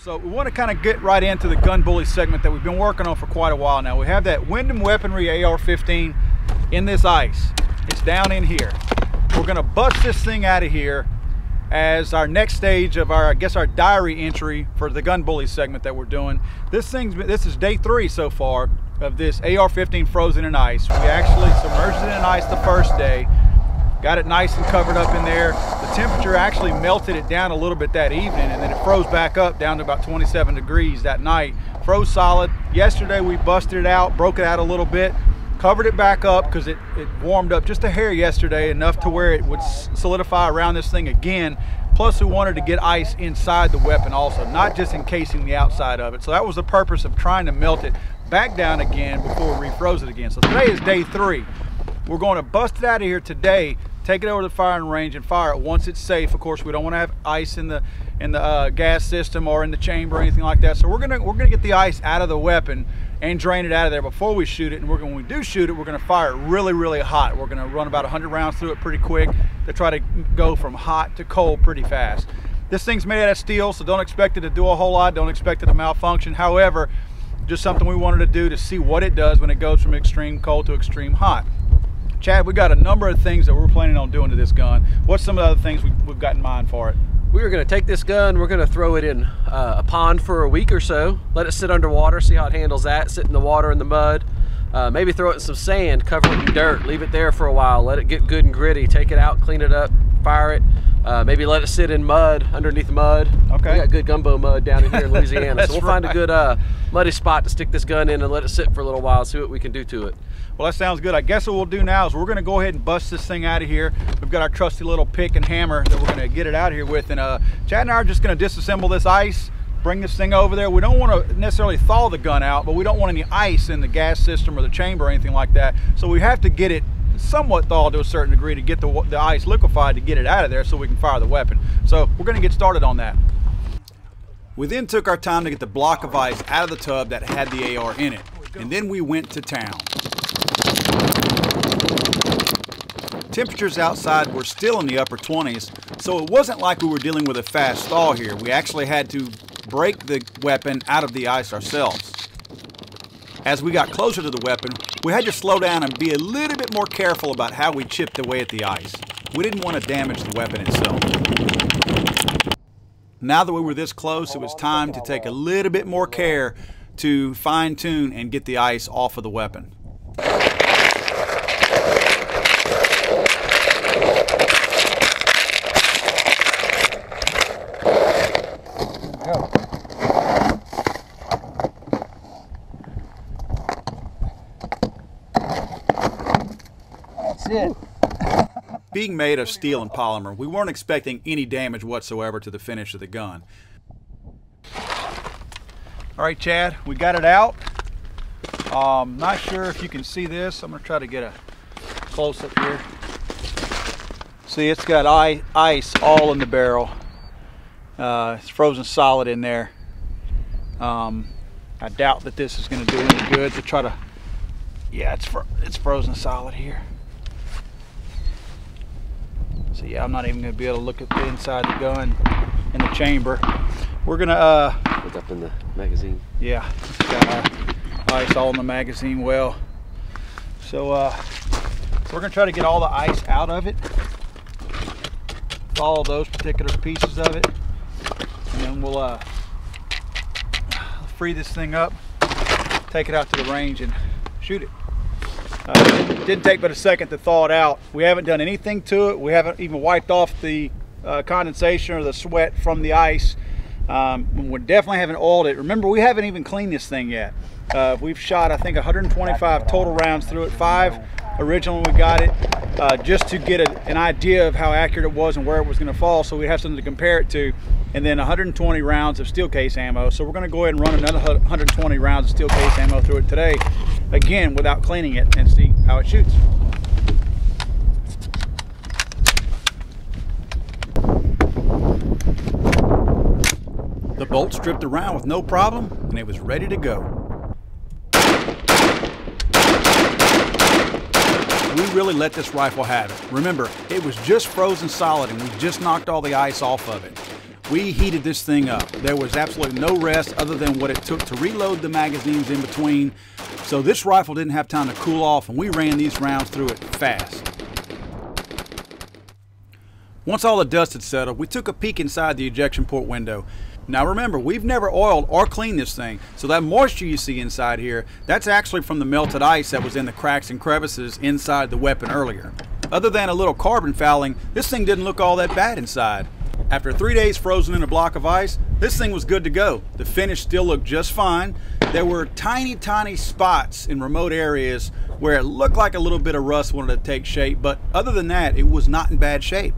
So we want to kind of get right into the gun bully segment that we've been working on for quite a while now. We have that Windham Weaponry AR-15 in this ice. It's down in here. We're going to bust this thing out of here as our next stage of our, I guess, our diary entry for the gun bully segment that we're doing. This thing's, this is day three so far of this AR-15 frozen in ice. We actually submerged it in ice the first day, got it nice and covered up in there. The temperature actually melted it down a little bit that evening and then it froze back up down to about 27 degrees that night. Froze solid. Yesterday we busted it out, broke it out a little bit, covered it back up because it, it warmed up just a hair yesterday, enough to where it would solidify around this thing again. Plus we wanted to get ice inside the weapon also, not just encasing the outside of it. So that was the purpose of trying to melt it back down again before we refroze it again. So today is day three. We're going to bust it out of here today, take it over to the firing range and fire it once it's safe. Of course, we don't want to have ice in the in the uh, gas system or in the chamber or anything like that. So we're gonna we're gonna get the ice out of the weapon and drain it out of there before we shoot it. And we're, gonna, when we do shoot it, we're gonna fire it really, really hot. We're gonna run about 100 rounds through it pretty quick to try to go from hot to cold pretty fast. This thing's made out of steel, so don't expect it to do a whole lot. Don't expect it to malfunction. However, just something we wanted to do to see what it does when it goes from extreme cold to extreme hot. Chad, we got a number of things that we're planning on doing to this gun. What's some of the other things we, have got in mind for it? We are going to take this gun, we're going to throw it in uh, a pond for a week or so, let it sit underwater, see how it handles that, sit in the water in the mud, uh, maybe throw it in some sand, cover it in dirt, leave it there for a while, let it get good and gritty, take it out, clean it up, fire it, uh, maybe let it sit in mud, underneath mud. Okay. We got good gumbo mud down in here in Louisiana, so we'll right. find a good uh, muddy spot to stick this gun in and let it sit for a little while, see what we can do to it. Well, that sounds good. I guess what we'll do now is we're gonna go ahead and bust this thing out of here. We've got our trusty little pick and hammer that we're gonna get it out of here with. And uh, Chad and I are just gonna disassemble this ice, bring this thing over there. We don't wanna necessarily thaw the gun out, but we don't want any ice in the gas system or the chamber or anything like that. So we have to get it somewhat thawed to a certain degree to get the, the ice liquefied to get it out of there so we can fire the weapon. So we're gonna get started on that. We then took our time to get the block of ice out of the tub that had the AR in it. And then we went to town. Temperatures outside were still in the upper 20s, so it wasn't like we were dealing with a fast thaw here. We actually had to break the weapon out of the ice ourselves. As we got closer to the weapon, we had to slow down and be a little bit more careful about how we chipped away at the ice. We didn't want to damage the weapon itself. Now that we were this close, it was time to take a little bit more care to fine tune and get the ice off of the weapon. It. Being made of steel and polymer, we weren't expecting any damage whatsoever to the finish of the gun. All right, Chad, we got it out. Um, not sure if you can see this. I'm gonna try to get a close up here. See, it's got ice all in the barrel. Uh, it's frozen solid in there. Um, I doubt that this is gonna do any good to try to, yeah, it's, it's frozen solid here. So yeah, I'm not even gonna be able to look at the inside the gun in the chamber. We're gonna uh What's up in the magazine? Yeah, got ice all in the magazine well. So uh we're gonna try to get all the ice out of it. Follow those particular pieces of it. And then we'll uh free this thing up, take it out to the range and shoot it. Uh, didn't take but a second to thaw it out. We haven't done anything to it. We haven't even wiped off the uh, condensation or the sweat from the ice. Um, we definitely haven't oiled it. Remember, we haven't even cleaned this thing yet. Uh, we've shot, I think, 125 total rounds through it. Five original when we got it, uh, just to get a, an idea of how accurate it was and where it was going to fall, so we have something to compare it to. And then 120 rounds of steel case ammo. So we're going to go ahead and run another 120 rounds of steel case ammo through it today again without cleaning it and see how it shoots. The bolt stripped around with no problem and it was ready to go. We really let this rifle have it. Remember, it was just frozen solid and we just knocked all the ice off of it. we heated this thing up. There was absolutely no rest other than what it took to reload the magazines in between. So this rifle didn't have time to cool off and we ran these rounds through it fast. Once all the dust had settled, we took a peek inside the ejection port window. Now remember, we've never oiled or cleaned this thing, so that moisture you see inside here, that's actually from the melted ice that was in the cracks and crevices inside the weapon earlier. Other than a little carbon fouling, this thing didn't look all that bad inside. After three days frozen in a block of ice, this thing was good to go. The finish still looked just fine. There were tiny, tiny spots in remote areas where it looked like a little bit of rust wanted to take shape, but other than that, it was not in bad shape.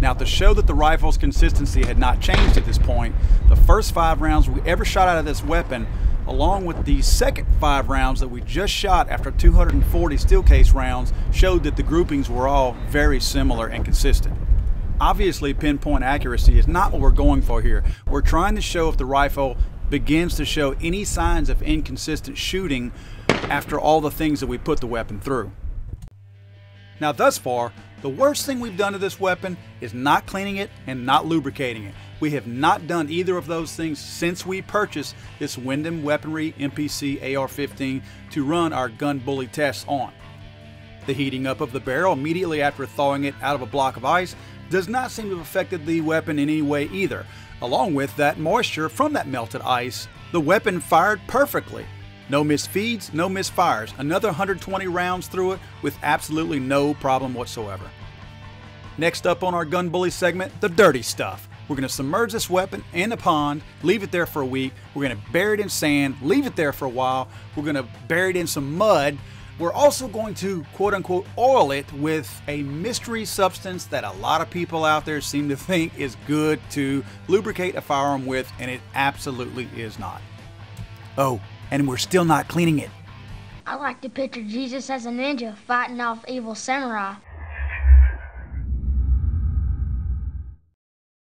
Now, to show that the rifle's consistency had not changed at this point, the first five rounds we ever shot out of this weapon, along with the second five rounds that we just shot after 240 steel case rounds, showed that the groupings were all very similar and consistent. Obviously, pinpoint accuracy is not what we're going for here. We're trying to show if the rifle begins to show any signs of inconsistent shooting after all the things that we put the weapon through. Now, thus far, the worst thing we've done to this weapon is not cleaning it and not lubricating it. We have not done either of those things since we purchased this Windham Weaponry MPC AR-15 to run our gun bully tests on. The heating up of the barrel immediately after thawing it out of a block of ice does not seem to have affected the weapon in any way either. Along with that moisture from that melted ice, the weapon fired perfectly no missed feeds, no misfires. Another 120 rounds through it with absolutely no problem whatsoever. Next up on our gun bully segment, the dirty stuff. We're going to submerge this weapon in a pond, leave it there for a week. We're going to bury it in sand, leave it there for a while. We're going to bury it in some mud. We're also going to quote unquote oil it with a mystery substance that a lot of people out there seem to think is good to lubricate a firearm with, and it absolutely is not. Oh, and we're still not cleaning it. I like to picture Jesus as a ninja fighting off evil samurai.